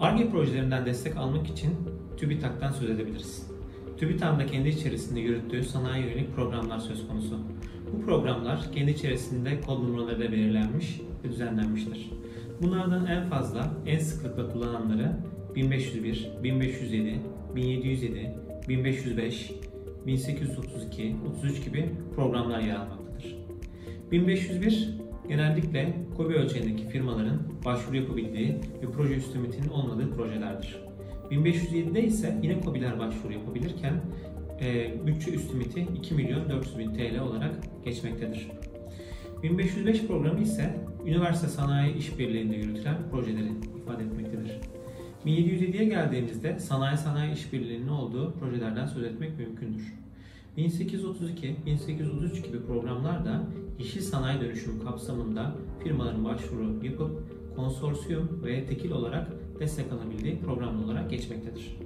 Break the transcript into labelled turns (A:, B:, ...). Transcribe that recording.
A: ARGE projelerinden destek almak için TÜBİTAK'tan söz edebiliriz. TÜBİTAK'ın da kendi içerisinde yürüttüğü sanayi yönelik programlar söz konusu. Bu programlar kendi içerisinde kod numaraları da belirlenmiş ve düzenlenmiştir. Bunlardan en fazla, en sıklıkla kullananları 1501, 1507, 1707, 1505, 1832, 33 gibi programlar yer almaktadır. 1501 genellikle KOBİ ölçeğindeki firmaların başvuru yapabildiği ve proje üstü olmadığı projelerdir. 1507'de ise yine KOBİ'ler başvuru yapabilirken e, bütçe üst limiti 2 milyon 400 bin TL olarak geçmektedir. 1505 programı ise üniversite sanayi işbirliğinde yürütülen projeleri ifade etmektedir. 1707'ye geldiğimizde sanayi sanayi işbirliğinin olduğu projelerden söz etmek mümkündür. 1832, 1833 gibi programlar da yeşil sanayi dönüşümü kapsamında firmaların başvuru yapıp konsorsiyum ve tekil olarak destek alabildiği program olarak geçmektedir.